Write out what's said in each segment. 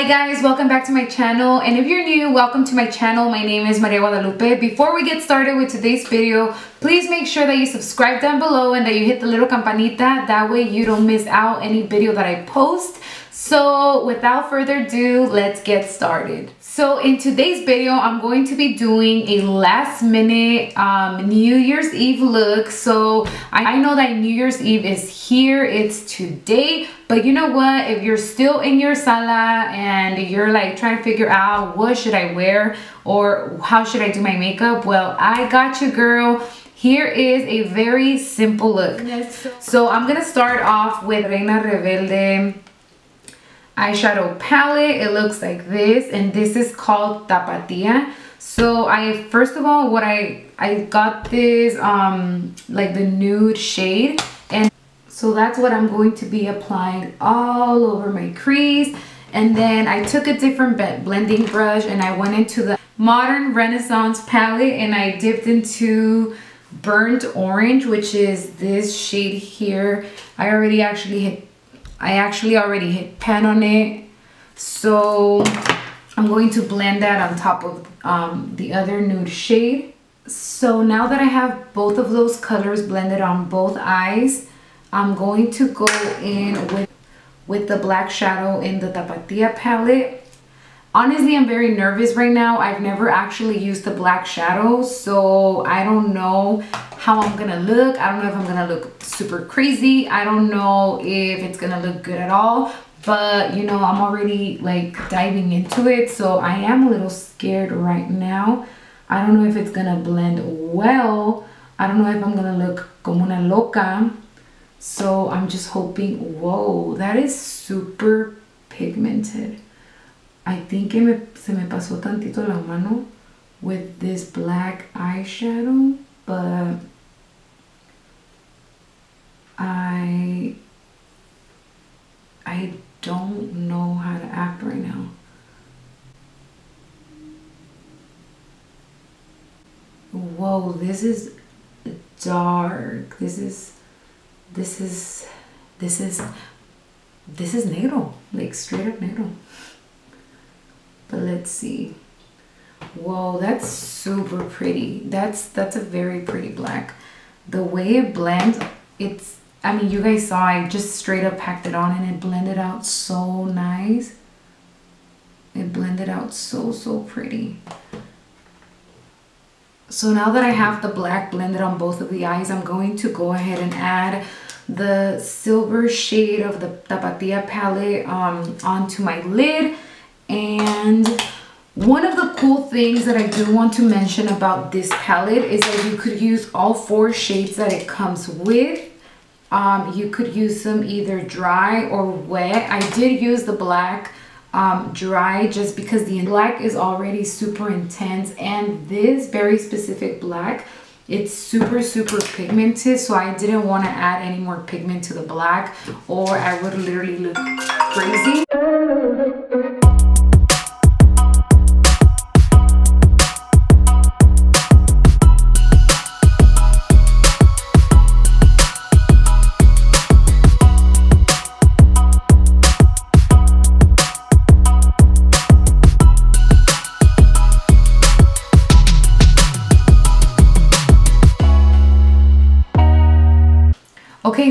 Hi guys, welcome back to my channel and if you're new, welcome to my channel. My name is Maria Guadalupe. Before we get started with today's video, please make sure that you subscribe down below and that you hit the little campanita. That way you don't miss out any video that I post. So without further ado, let's get started. So in today's video, I'm going to be doing a last minute um, New Year's Eve look. So I know that New Year's Eve is here, it's today, but you know what? If you're still in your sala and you're like trying to figure out what should I wear or how should I do my makeup, well, I got you girl. Here is a very simple look. So I'm gonna start off with Reina Rebelde eyeshadow palette. It looks like this and this is called Tapatia. So I, first of all, what I, I got this um, like the nude shade and so that's what I'm going to be applying all over my crease. And then I took a different blending brush and I went into the Modern Renaissance palette and I dipped into burnt orange, which is this shade here. I already actually hit I actually already hit pan on it. So I'm going to blend that on top of um, the other nude shade. So now that I have both of those colors blended on both eyes, I'm going to go in with, with the black shadow in the Tapatia palette. Honestly, I'm very nervous right now. I've never actually used the black shadow, so I don't know how I'm gonna look. I don't know if I'm gonna look super crazy. I don't know if it's gonna look good at all, but you know, I'm already like diving into it, so I am a little scared right now. I don't know if it's gonna blend well. I don't know if I'm gonna look como una loca. So I'm just hoping, whoa, that is super pigmented. I think me, se me pasó tantito la mano with this black eyeshadow, but I I don't know how to act right now. Whoa, this is dark. This is this is this is this is negro, like straight up negro but let's see. Whoa that's super pretty. That's that's a very pretty black. The way it blends it's I mean you guys saw I just straight up packed it on and it blended out so nice. It blended out so so pretty. So now that I have the black blended on both of the eyes I'm going to go ahead and add the silver shade of the Tapatia palette um, onto my lid and one of the cool things that I do want to mention about this palette is that you could use all four shades that it comes with. Um, you could use them either dry or wet. I did use the black um, dry just because the black is already super intense and this very specific black it's super super pigmented so I didn't want to add any more pigment to the black or I would literally look crazy.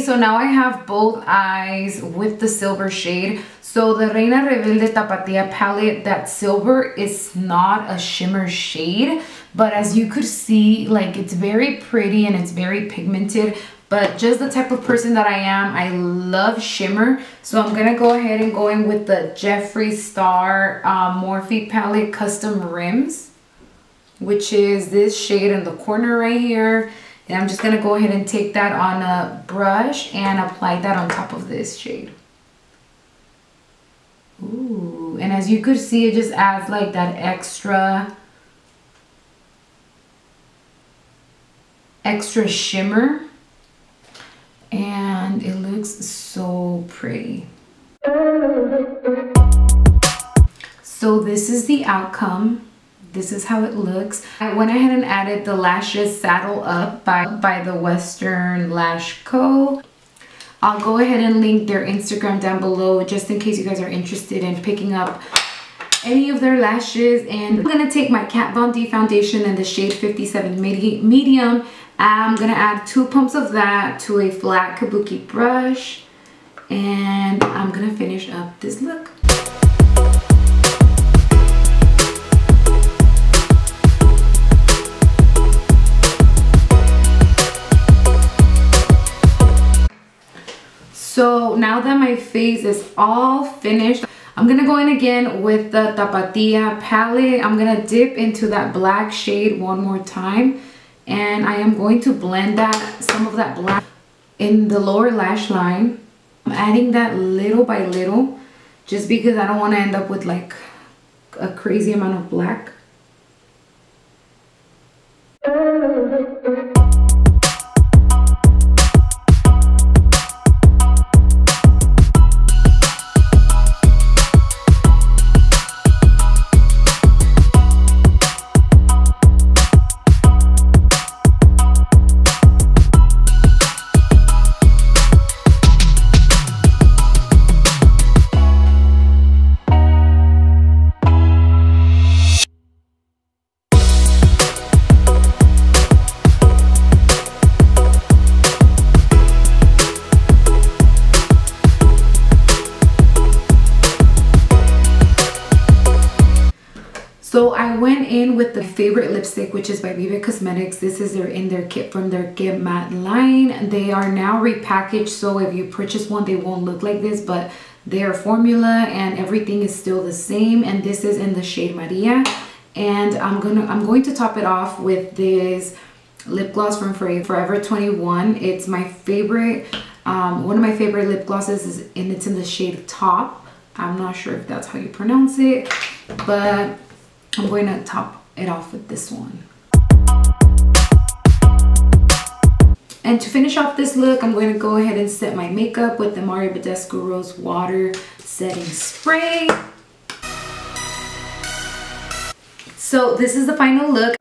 So now I have both eyes with the silver shade. So the Reina Rebelde Tapatia palette, that silver is not a shimmer shade, but as you could see, like it's very pretty and it's very pigmented, but just the type of person that I am, I love shimmer. So I'm gonna go ahead and go in with the Jeffree Star uh, Morphe palette Custom Rims, which is this shade in the corner right here. And I'm just going to go ahead and take that on a brush and apply that on top of this shade. Ooh, and as you could see, it just adds like that extra, extra shimmer. And it looks so pretty. So this is the outcome this is how it looks. I went ahead and added the lashes Saddle Up by, by the Western Lash Co. I'll go ahead and link their Instagram down below just in case you guys are interested in picking up any of their lashes and I'm gonna take my Kat Von D foundation in the shade 57 medium I'm gonna add two pumps of that to a flat kabuki brush and I'm gonna finish up this look So now that my face is all finished, I'm gonna go in again with the Tapatía palette. I'm gonna dip into that black shade one more time. And I am going to blend that, some of that black in the lower lash line. I'm adding that little by little just because I don't want to end up with like a crazy amount of black. The favorite lipstick, which is by Vive Cosmetics. This is their in their kit from their Get Matte line. They are now repackaged, so if you purchase one, they won't look like this, but their formula and everything is still the same. And this is in the shade Maria. And I'm gonna I'm going to top it off with this lip gloss from Forever 21. It's my favorite, um, one of my favorite lip glosses, is, and it's in the shade Top. I'm not sure if that's how you pronounce it, but I'm going to top it off with this one. And to finish off this look, I'm going to go ahead and set my makeup with the Mario Badescu Rose Water Setting Spray. So this is the final look.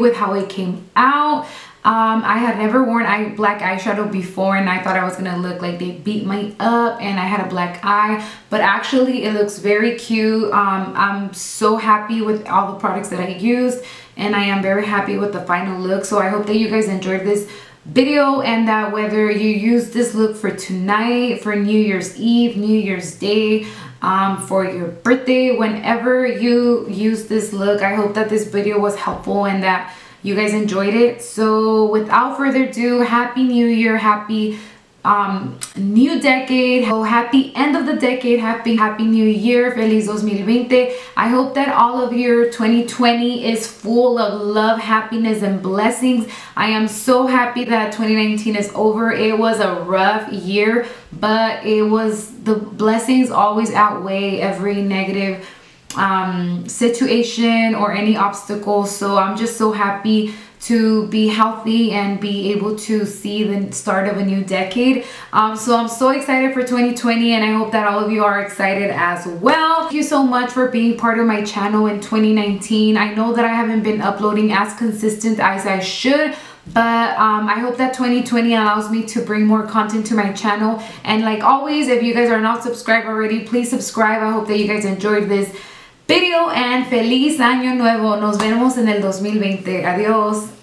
With how it came out. Um, I had never worn eye, black eyeshadow before and I thought I was gonna look like they beat me up and I had a black eye. But actually it looks very cute. Um, I'm so happy with all the products that I used and I am very happy with the final look. So I hope that you guys enjoyed this video and that whether you use this look for tonight for New Year's Eve New Year's Day um, for your birthday whenever you use this look I hope that this video was helpful and that you guys enjoyed it. So without further ado happy new year happy um, new decade oh happy end of the decade happy happy new year feliz 2020 i hope that all of your 2020 is full of love happiness and blessings. I am so happy that 2019 is over. It was a rough year but it was the blessings always outweigh every negative um, situation or any obstacle so i'm just so happy to be healthy and be able to see the start of a new decade. Um, so I'm so excited for 2020 and I hope that all of you are excited as well. Thank you so much for being part of my channel in 2019. I know that I haven't been uploading as consistent as I should but um, I hope that 2020 allows me to bring more content to my channel and like always if you guys are not subscribed already please subscribe I hope that you guys enjoyed this video and feliz año nuevo. Nos vemos en el 2020. Adiós.